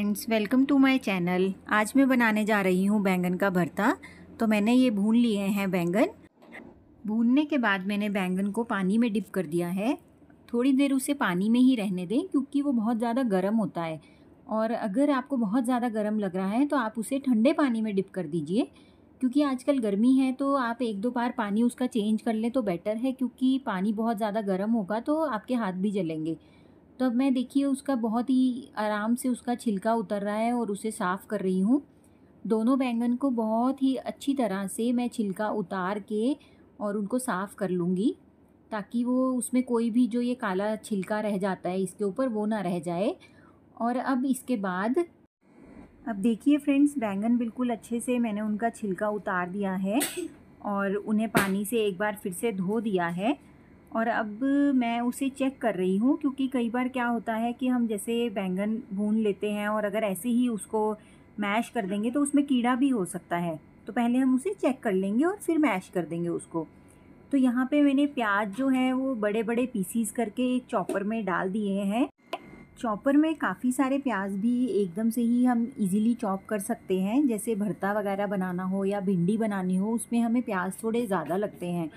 Friends welcome to my channel आज मैं बनाने जा रही हूँ बैंगन का भरता। तो मैंने ये भून लिए हैं बैंगन। भूनने के बाद मैंने बैंगन को पानी में डिप कर दिया है। थोड़ी देर उसे पानी में ही रहने दें, क्योंकि वो बहुत ज़्यादा गर्म होता है। और अगर आपको बहुत ज़्यादा गर्म लग रहा है तो आप उसे ठंडे पानी में डिप कर दीजिए। क्योंकि आजकल गर्मी है तो आप एक दो बार पानी उसका चेंज कर लें तो बेटर है, क्योंकि पानी बहुत ज़्यादा गर्म होगा तो आपके हाथ भी जलेंगे। तो अब मैं देखिए उसका बहुत ही आराम से उसका छिलका उतर रहा है और उसे साफ़ कर रही हूँ। दोनों बैंगन को बहुत ही अच्छी तरह से मैं छिलका उतार के और उनको साफ़ कर लूँगी, ताकि वो उसमें कोई भी जो ये काला छिलका रह जाता है इसके ऊपर वो ना रह जाए। और अब इसके बाद, अब देखिए फ्रेंड्स, बैंगन बिल्कुल अच्छे से मैंने उनका छिलका उतार दिया है और उन्हें पानी से एक बार फिर से धो दिया है। और अब मैं उसे चेक कर रही हूँ, क्योंकि कई बार क्या होता है कि हम जैसे बैंगन भून लेते हैं और अगर ऐसे ही उसको मैश कर देंगे तो उसमें कीड़ा भी हो सकता है। तो पहले हम उसे चेक कर लेंगे और फिर मैश कर देंगे उसको। तो यहाँ पे मैंने प्याज जो है वो बड़े बड़े पीसीस करके एक चॉपर में डाल दिए हैं। चॉपर में काफ़ी सारे प्याज भी एकदम से ही हम इजीली चॉप कर सकते हैं। जैसे भरता वगैरह बनाना हो या भिंडी बनानी हो, उसमें हमें प्याज थोड़े ज़्यादा लगते हैं।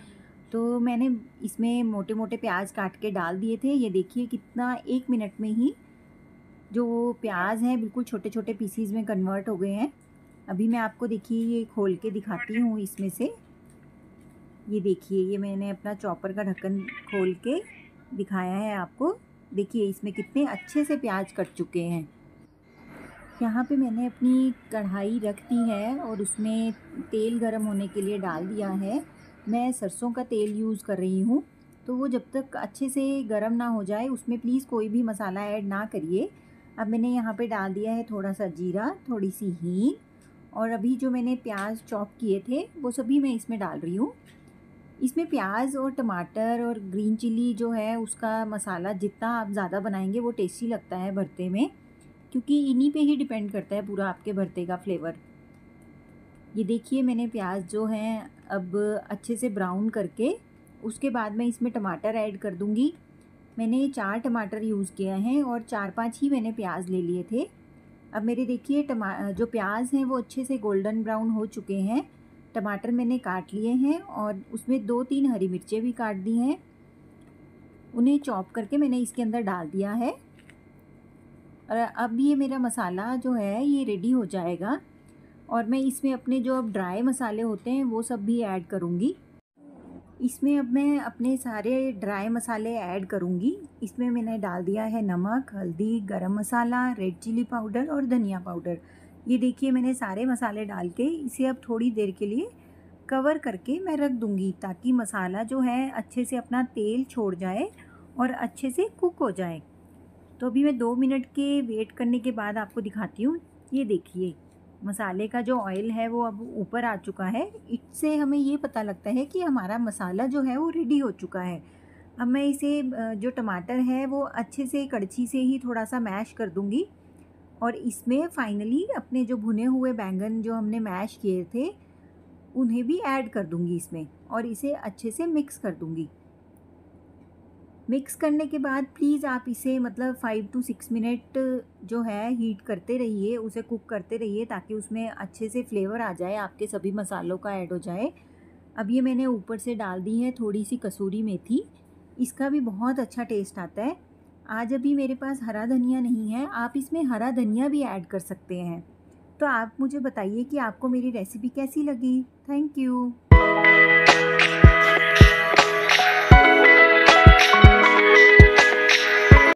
तो मैंने इसमें मोटे मोटे प्याज काट के डाल दिए थे। ये देखिए कितना एक मिनट में ही जो प्याज हैं बिल्कुल छोटे छोटे पीसीज में कन्वर्ट हो गए हैं। अभी मैं आपको देखिए ये खोल के दिखाती हूँ इसमें से। ये देखिए, ये मैंने अपना चॉपर का ढक्कन खोल के दिखाया है आपको। देखिए इसमें कितने अच्छे से प्याज कट चुके हैं। यहाँ पे मैंने अपनी कढ़ाई रख दी है और उसमें तेल गरम होने के लिए डाल दिया है। मैं सरसों का तेल यूज़ कर रही हूँ तो वो जब तक अच्छे से गर्म ना हो जाए, उसमें प्लीज़ कोई भी मसाला ऐड ना करिए। अब मैंने यहाँ पे डाल दिया है थोड़ा सा जीरा थोड़ी सी हींग और अभी जो मैंने प्याज चॉप किए थे, वो सभी मैं इसमें डाल रही हूँ। इसमें प्याज और टमाटर और ग्रीन चिली जो है, उसका मसाला जितना आप ज़्यादा बनाएँगे, वो टेस्टी लगता है भरते में, क्योंकि इन्हीं पे ही डिपेंड करता है पूरा आपके भरते का फ्लेवर ये देखिए मैंने प्याज जो है अब अच्छे से ब्राउन करके, उसके बाद मैं इसमें टमाटर ऐड कर दूँगी। मैंने चार टमाटर यूज़ किया हैं और चार पाँच ही मैंने प्याज ले लिए थे। अब मेरे देखिए टमा, जो प्याज हैं वो अच्छे से गोल्डन ब्राउन हो चुके हैं। टमाटर मैंने काट लिए हैं और उसमें दो तीन हरी मिर्चें भी काट दी हैं। उन्हें चॉप करके मैंने इसके अंदर डाल दिया है। और अब ये मेरा मसाला जो है ये रेडी हो जाएगा। और मैं इसमें अपने जो अब ड्राई मसाले होते हैं, वो सब भी ऐड करूँगी। इसमें अब मैं अपने सारे ड्राई मसाले ऐड करूँगी। इसमें मैंने डाल दिया है नमक, हल्दी, गरम मसाला रेड चिली पाउडर और धनिया पाउडर ये देखिए, मैंने सारे मसाले डाल के इसे अब थोड़ी देर के लिए कवर करके मैं रख दूँगी, ताकि मसाला जो है अच्छे से अपना तेल छोड़ जाए और अच्छे से कुक हो जाए। तो अभी मैं दो मिनट के वेट करने के बाद आपको दिखाती हूँ। ये देखिए। मसाले का जो ऑयल है वो अब ऊपर आ चुका है। इससे हमें ये पता लगता है कि हमारा मसाला जो है वो रेडी हो चुका है। अब मैं इसे जो टमाटर है वो अच्छे से कड़छी से ही थोड़ा सा मैश कर दूँगी। और इसमें फाइनली अपने जो भुने हुए बैंगन जो हमने मैश किए थे, उन्हें भी ऐड कर दूँगी इसमें। और इसे अच्छे से मिक्स कर दूँगी। मिक्स करने के बाद प्लीज़ आप इसे मतलब फ़ाइव टू सिक्स मिनट जो है हीट करते रहिए, उसे कुक करते रहिए ताकि उसमें अच्छे से फ्लेवर आ जाए, आपके सभी मसालों का ऐड हो जाए। अब ये मैंने ऊपर से डाल दी है थोड़ी सी कसूरी मेथी। इसका भी बहुत अच्छा टेस्ट आता है। आज अभी मेरे पास हरा धनिया नहीं है, आप इसमें हरा धनिया भी ऐड कर सकते हैं। तो आप मुझे बताइए कि आपको मेरी रेसिपी कैसी लगी? Thank you